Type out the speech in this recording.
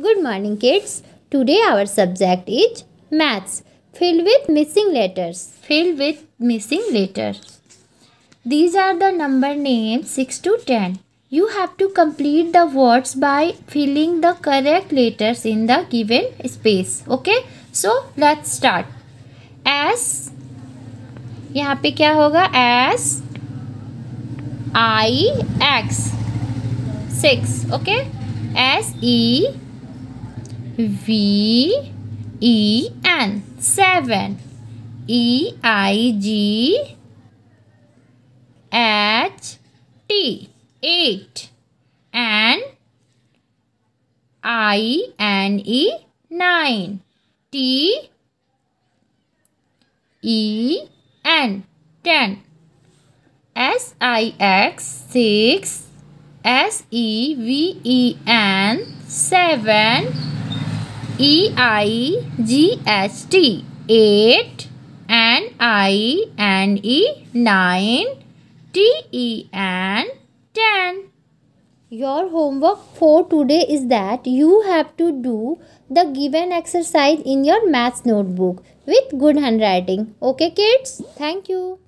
Good morning kids. Today our subject is maths filled with missing letters. Filled with missing letters. These are the number names 6 to 10. You have to complete the words by filling the correct letters in the given space. Okay? So let's start. S यहाँ पे क्या होगा S I X six. Okay? S E V E N. Seven. E I G H T. Eight. And I N E. Nine. T E N. Ten. S I X. Six. S E V E N. Seven E I G H T eight N I N E nine T E N ten. Your homework for today is that you have to do the given exercise in your maths notebook with good handwriting. Okay kids? Thank you.